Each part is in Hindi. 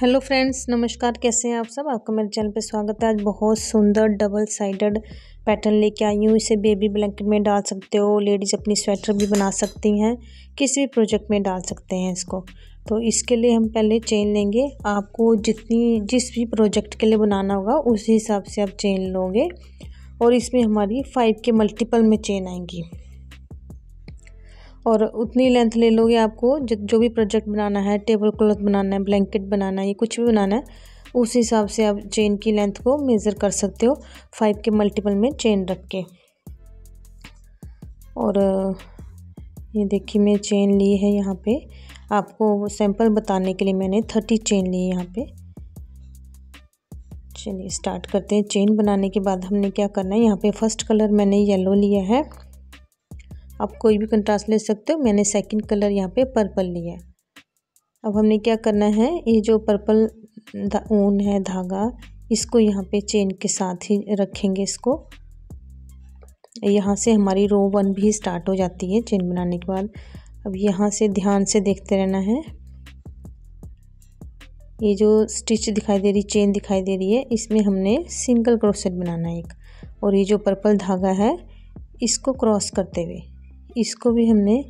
हेलो फ्रेंड्स, नमस्कार। कैसे हैं आप सब? आपका मेरे चैनल पे स्वागत है। आज बहुत सुंदर डबल साइडेड पैटर्न लेके आई हूँ। इसे बेबी ब्लैंकेट में डाल सकते हो लेडीज़ अपनी स्वेटर भी बना सकती हैं, किसी भी प्रोजेक्ट में डाल सकते हैं इसको। तो इसके लिए हम पहले चेन लेंगे। आपको जितनी, जिस भी प्रोजेक्ट के लिए बनाना होगा, उस हिसाब से आप चेन लोगे। और इसमें हमारी फाइव के मल्टीपल में चेन आएँगी। और उतनी लेंथ ले लोगे आपको जो भी प्रोजेक्ट बनाना है टेबल क्लॉथ बनाना है ब्लैंकेट बनाना है, ये कुछ भी बनाना है, उस हिसाब से आप चेन की लेंथ को मेज़र कर सकते हो फाइव के मल्टीपल में चेन रख के। और, ये देखिए मैं चेन ली है यहाँ पे। आपको सैंपल बताने के लिए मैंने थर्टी चेन ली है यहाँ पे। चलिए स्टार्ट करते हैं। चेन बनाने के बाद हमने क्या करना है? यहाँ पे फ़र्स्ट कलर मैंने येलो लिया है। आप कोई भी कंट्रास्ट ले सकते हो। मैंने सेकंड कलर यहाँ पे पर्पल लिया है। अब हमने क्या करना है? ये जो पर्पल ऊन है, धागा, इसको यहाँ पे चेन के साथ ही रखेंगे इसको। यहाँ से हमारी रो वन भी स्टार्ट हो जाती है चेन बनाने के बाद। अब यहाँ से ध्यान से देखते रहना है। ये जो स्टिच दिखाई दे रही चेन दिखाई दे रही है, इसमें हमने सिंगल क्रोसेट बनाना है एक। और ये जो पर्पल धागा है, इसको क्रॉस करते हुए। इसको भी हमने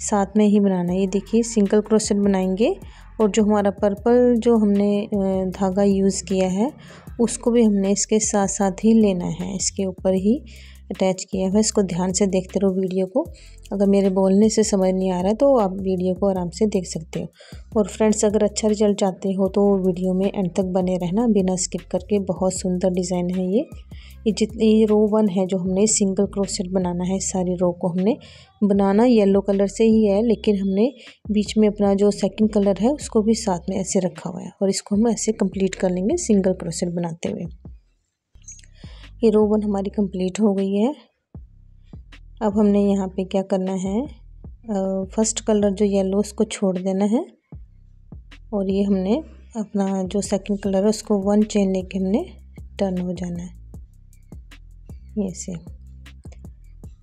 साथ में ही बनाना है। ये देखिए सिंगल क्रोसेट बनाएँगे और जो हमारा पर्पल जो हमने धागा यूज़ किया है, उसको भी हमने इसके साथ साथ ही लेना है। इसके ऊपर ही अटैच किया है। इसको ध्यान से देखते रहो वीडियो को। अगर मेरे बोलने से समझ नहीं आ रहा है तो आप वीडियो को आराम से देख सकते हो। और फ्रेंड्स, अगर अच्छा रिज़ल्ट चाहते हो तो वीडियो में एंड तक बने रहना, बिना स्किप करके। बहुत सुंदर डिज़ाइन है ये। ये जितनी रो वन है जो हमने सिंगल क्रोसेट बनाना है, सारी रो को हमने। बनाना येलो कलर से ही है, लेकिन हमने बीच में अपना जो सेकंड कलर है, उसको भी साथ में ऐसे रखा हुआ है। और इसको हम ऐसे कंप्लीट कर लेंगे सिंगल क्रोसेट बनाते हुए। ये रो वन हमारी कंप्लीट हो गई है। अब हमने यहाँ पे क्या करना है? फ़र्स्ट कलर जो येलो, उसको छोड़ देना है। और ये हमने अपना जो सेकंड कलर है, उसको वन चेन लेके हमने टर्न हो जाना है। ये से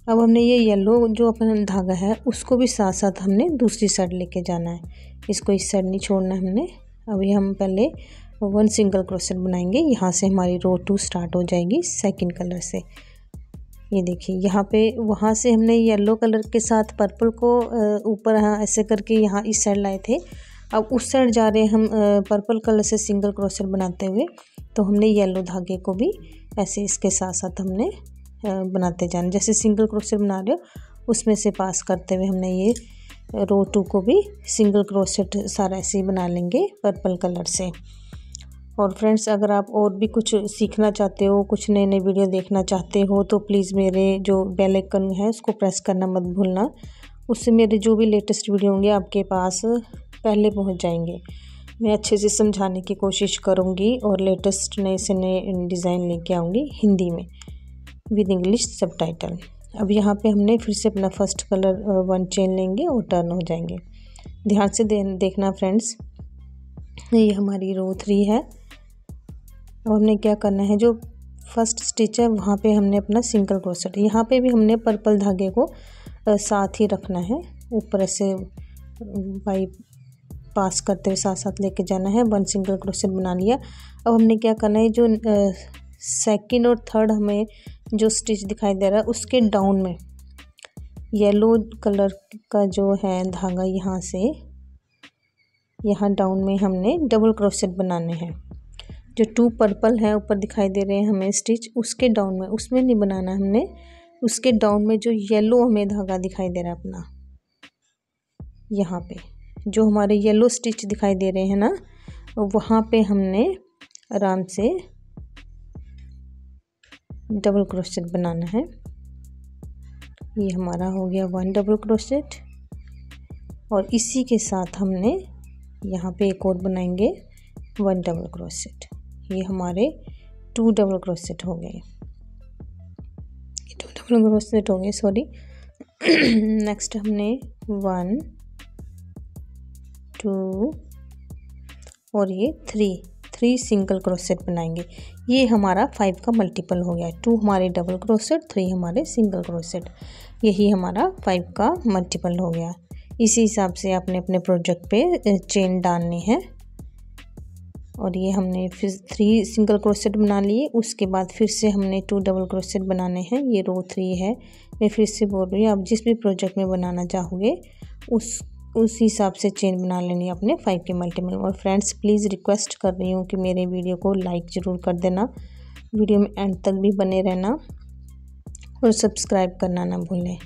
अब हमने ये येलो जो अपना धागा है, उसको भी साथ साथ हमने दूसरी साइड लेके जाना है। इसको इस साइड नहीं छोड़ना हमने। अभी हम पहले वन सिंगल क्रोसेट बनाएँगे। यहाँ से हमारी रो टू स्टार्ट हो जाएगी सेकंड कलर से। ये देखिए, यहाँ पे, वहाँ से हमने येलो कलर के साथ पर्पल को ऊपर हाँ ऐसे करके यहाँ इस साइड लाए थे। अब उस साइड जा रहे हैं हम पर्पल कलर से सिंगल क्रोसेट बनाते हुए। तो हमने येलो धागे को भी ऐसे इसके साथ साथ हमने बनाते जाना। जैसे सिंगल क्रोसेट बना रहे हो, उसमें से पास करते हुए हमने ये रो टू को भी सिंगल क्रोसेट सारा ऐसे ही बना लेंगे पर्पल कलर से। और फ्रेंड्स अगर आप और भी कुछ सीखना चाहते हो कुछ नए नए वीडियो देखना चाहते हो तो प्लीज़ मेरे जो बेल आइकन है उसको प्रेस करना मत भूलना। उससे मेरे जो भी लेटेस्ट वीडियो होंगे आपके पास पहले पहुँच जाएँगे। मैं अच्छे से समझाने की कोशिश करूँगी और लेटेस्ट नए से नए डिज़ाइन लेके आऊँगी हिंदी में विद इंग्लिश सब टाइटल अब यहाँ पे हमने फिर से अपना फ़र्स्ट कलर वन चेन लेंगे और टर्न हो जाएँगे। ध्यान से दे, देखना फ्रेंड्स ये हमारी रो थ्री है। अब हमने क्या करना है, जो फ़र्स्ट स्टिच है, वहाँ पे हमने अपना सिंगल क्रोसेट यहाँ पे भी हमने पर्पल धागे को साथ ही रखना है, ऊपर से बाई पास करते हुए साथ साथ लेके जाना है वन सिंगल क्रोशेट बना लिया। अब हमने क्या करना है, जो सेकंड और थर्ड हमें जो स्टिच दिखाई दे रहा है, उसके डाउन में येलो कलर का जो है धागा यहाँ से, यहाँ डाउन में हमने डबल क्रोशेट बनाने हैं। जो टू पर्पल है, ऊपर दिखाई दे रहे हैं हमें स्टिच, उसके डाउन में, उसमें नहीं बनाना हमने, उसके डाउन में जो येलो हमें धागा दिखाई दे रहा है अपना, यहाँ पे, जो हमारे येलो स्टिच दिखाई दे रहे हैं ना, वहाँ पे हमने आराम से डबल क्रोशेट बनाना है। ये हमारा हो गया वन डबल क्रोशेट, और इसी के साथ हमने यहाँ पे एक और बनाएँगे वन डबल क्रोशेट। ये हमारे टू डबल क्रोसेट हो गए। टू डबल क्रोसेट हो गए सॉरी नेक्स्ट हमने वन टू और ये थ्री थ्री सिंगल क्रोसेट बनाएँगे। ये हमारा फाइव का मल्टीपल हो गया। टू हमारे डबल क्रोसेट थ्री हमारे सिंगल क्रोसेट यही हमारा फाइव का मल्टीपल हो गया। इसी हिसाब से आपने अपने प्रोजेक्ट पे चेन डालनी है। और ये हमने फिर थ्री सिंगल क्रोसेट बना लिए। उसके बाद फिर से हमने टू डबल क्रोसेट बनाने हैं। ये रो थ्री है। मैं फिर से बोल रही हूँ, आप जिस भी प्रोजेक्ट में बनाना चाहोगे, उस उस हिसाब से चेन बना लेनी है अपने फाइव के मल्टीपल और फ्रेंड्स प्लीज़ रिक्वेस्ट कर रही हूँ कि मेरे वीडियो को लाइक ज़रूर कर देना। वीडियो में एंड तक भी बने रहना और सब्सक्राइब करना ना भूलें।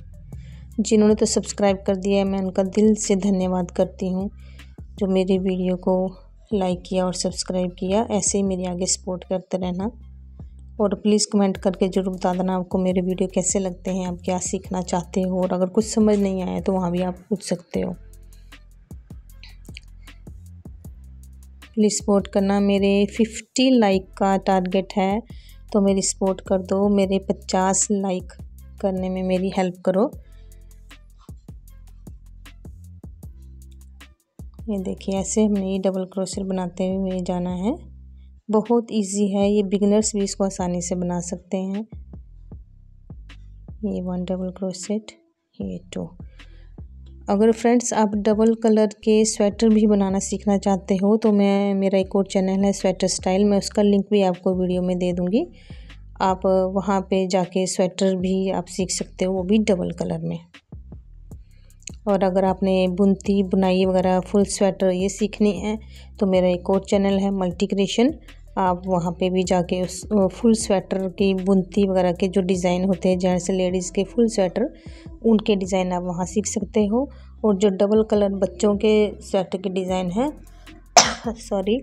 जिन्होंने तो सब्सक्राइब कर दिया है, मैं उनका दिल से धन्यवाद करती हूँ जो मेरी वीडियो को लाइक किया और सब्सक्राइब किया। ऐसे ही मेरी आगे सपोर्ट करते रहना। और प्लीज़ कमेंट करके ज़रूर बता देना आपको मेरे वीडियो कैसे लगते हैं, आप क्या सीखना चाहते हो? और अगर कुछ समझ नहीं आया तो वहाँ भी आप पूछ सकते हो। प्लीज़ सपोर्ट करना। मेरे फिफ्टी लाइक का टारगेट है तो मेरी सपोर्ट कर दो। मेरे पचास लाइक करने में मेरी हेल्प करो। ये देखिए, ऐसे हमने ये डबल क्रोशर बनाते हुए जाना है। बहुत इजी है, ये बिगनर्स भी इसको आसानी से बना सकते हैं। ये वन डबल क्रोशेट ये टू अगर फ्रेंड्स आप डबल कलर के स्वेटर भी बनाना सीखना चाहते हो तो मैं, मेरा एक और चैनल है स्वेटर स्टाइल मैं उसका लिंक भी आपको वीडियो में दे दूँगी। आप, वहाँ पे जाके स्वेटर भी आप सीख सकते हो, वो भी डबल कलर में। और अगर आपने बुनती, बुनाई वगैरह, फुल स्वेटर ये सीखनी है तो मेरा एक और चैनल है मल्टी क्रिएशन। आप वहाँ पे भी जाके उस फुल स्वेटर की बुनती वगैरह के जो डिज़ाइन होते हैं, जेंट्स लेडीज़ के फुल स्वेटर, उनके डिज़ाइन आप वहाँ सीख सकते हो। और जो डबल कलर बच्चों के स्वेटर के डिज़ाइन है, सॉरी,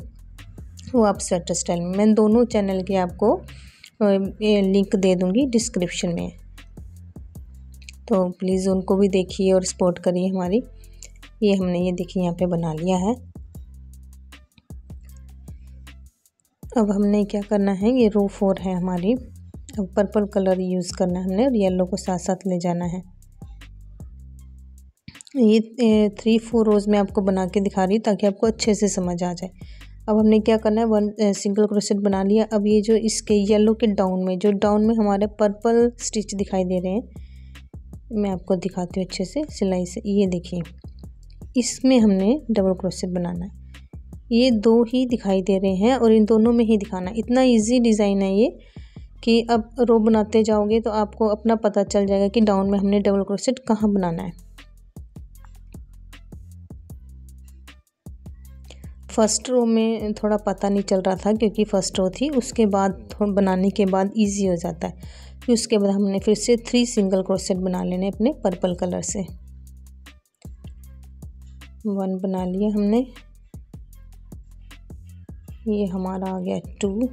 वो आप स्वेटर स्टाइल में, मैं दोनों चैनल के आपको लिंक दे दूँगी डिस्क्रिप्शन में। तो प्लीज़ उनको भी देखिए और सपोर्ट करिए हमारी। ये हमने ये देखिए यहाँ पे बना लिया है। अब हमने क्या करना है? ये रो फोर है हमारी। अब पर्पल कलर यूज़ करना है हमने और येलो को साथ साथ ले जाना है। ये थ्री फोर रोज़ में आपको बना के दिखा रही हूँ ताकि आपको अच्छे से समझ आ जाए। अब हमने क्या करना है? वन सिंगल क्रोसेट बना लिया। अब ये जो इसके येलो के डाउन में, जो डाउन में हमारे पर्पल स्टिच दिखाई दे रहे हैं मैं आपको दिखाती हूँ अच्छे से सिलाई से। ये देखिए, इसमें हमने डबल क्रोशेट बनाना है। ये दो ही दिखाई दे रहे हैं और इन दोनों में ही दिखाना है। इतना इजी डिज़ाइन है ये कि अब रो बनाते जाओगे तो आपको अपना पता चल जाएगा कि डाउन में हमने डबल क्रोशेट कहाँ बनाना है। फ़र्स्ट रो में थोड़ा पता नहीं चल रहा था क्योंकि फ़र्स्ट रो थी, उसके बाद थोड़ा बनाने के बाद इजी हो जाता है। फिर उसके बाद हमने फिर से थ्री सिंगल क्रोसेट बना लेने अपने पर्पल कलर से। वन बना लिया हमने। ये हमारा आ गया टू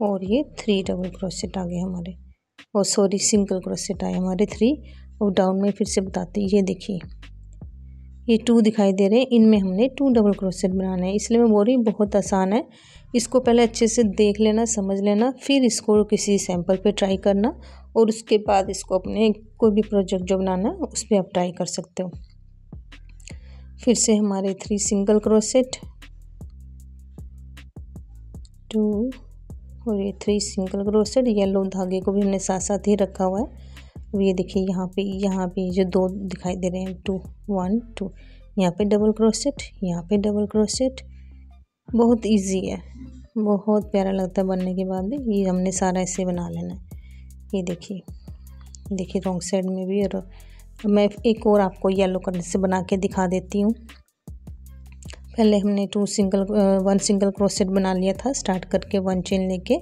और ये थ्री डबल क्रोसेट आ गए हमारे। और सॉरी सिंगल क्रोसेट आए हमारे थ्री और डाउन में फिर से बताते ये देखिए। ये टू दिखाई दे रहे हैं। इनमें हमने टू डबल क्रोसेट बनाना है। इसलिए मैं बोल रही बहुत आसान है। इसको पहले अच्छे से देख लेना, समझ लेना, फिर इसको किसी सैंपल पे ट्राई करना और उसके बाद इसको अपने कोई भी प्रोजेक्ट जो बनाना है, उस पर आप ट्राई कर सकते हो। फिर से हमारे थ्री सिंगल क्रोसेट टू और ये थ्री सिंगल क्रोसेट येलो धागे को भी हमने साथ साथ ही रखा हुआ है। अब ये देखिए यहाँ पे यहाँ पे जो दो दिखाई दे रहे हैं टू वन टू यहाँ पे डबल क्रोसेट यहाँ पे डबल क्रोसेट बहुत इजी है। बहुत प्यारा लगता है बनने के बाद। भी ये हमने सारा ऐसे बना लेना है। ये देखिए देखिए रॉन्ग साइड में भी और मैं एक और आपको येलो कलर से बना के दिखा देती हूँ। पहले हमने two single one single crochet बना लिया था स्टार्ट करके वन चेन लेके।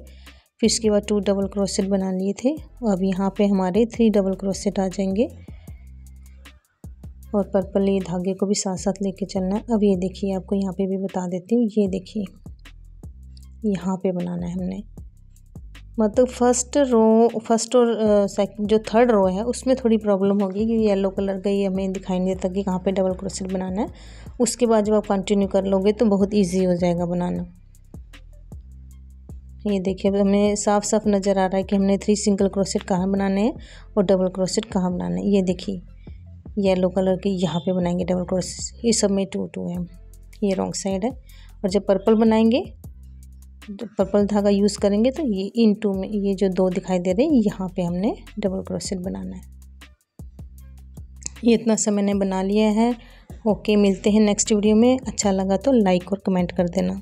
फिर उसके बाद टू डबल क्रोसेट बना लिए थे। अब यहाँ पे हमारे थ्री डबल क्रोसेट आ जाएँगे। और पर्पल ये धागे को भी साथ साथ लेके चलना है। अब ये देखिए, आपको यहाँ पे भी बता देती हूँ। ये देखिए, यहाँ पे बनाना है हमने। मतलब फ़र्स्ट रो फ़र्स्ट और सेकंड जो थर्ड रो है, उसमें थोड़ी प्रॉब्लम होगी क्योंकि येलो कलर का ये हमें दिखाई नहीं देता कि कहाँ पे डबल क्रोसेट बनाना है। उसके बाद जब आप कंटिन्यू कर लोगे तो बहुत ईजी हो जाएगा बनाना। ये देखिए हमें साफ़ साफ़ नज़र आ रहा है कि हमने थ्री सिंगल क्रोसेट कहाँ बनाने हैं और डबल क्रोसेट कहाँ बनाने हैं। ये देखिए येलो कलर के यहाँ पे बनाएँगे डबल क्रोसेट ये सब में टू टू है। ये रॉन्ग साइड है। और जब पर्पल बनाएँगे पर्पल धागा यूज़ करेंगे तो ये इन टू में, ये जो दो दिखाई दे रहे हैं, यहाँ पे हमने डबल क्रोसेट बनाना है। ये इतना सा मैंने बना लिया है। ओके, मिलते हैं नेक्स्ट वीडियो में। अच्छा लगा तो लाइक और कमेंट कर देना।